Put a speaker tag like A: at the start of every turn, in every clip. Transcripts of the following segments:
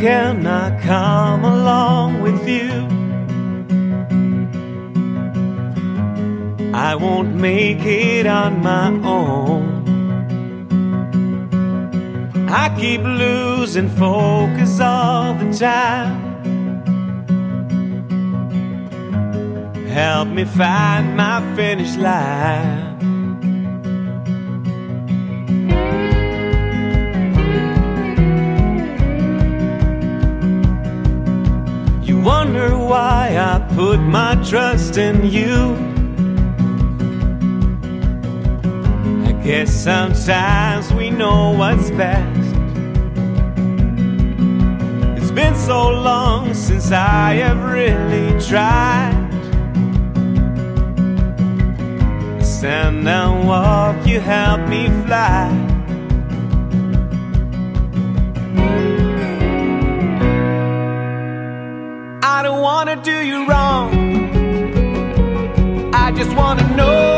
A: can I come along with you? I won't make it on my own. I keep losing focus all the time. Help me find my finish line. Put my trust in you. I guess sometimes we know what's best. It's been so long since I have really tried. Stand and walk, you help me fly. Wanna do you wrong. I just wanna know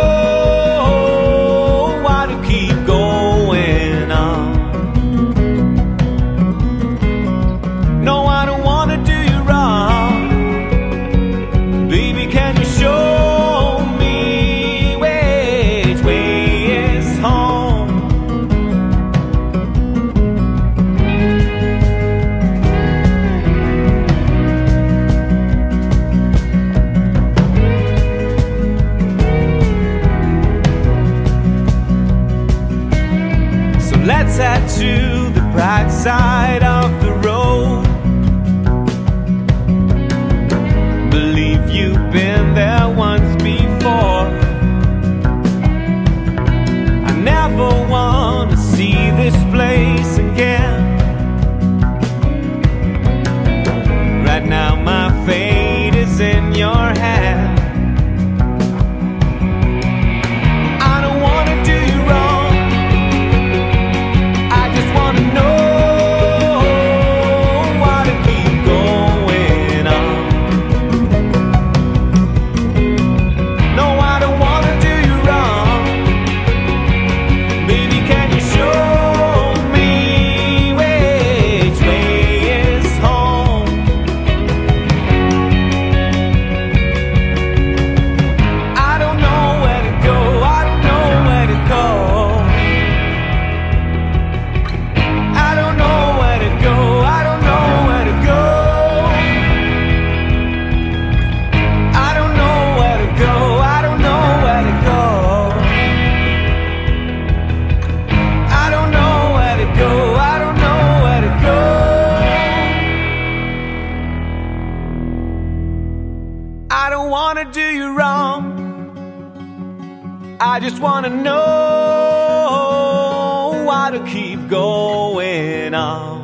A: tattoo the bright side I don't wanna do you wrong. I just wanna know why to keep going on.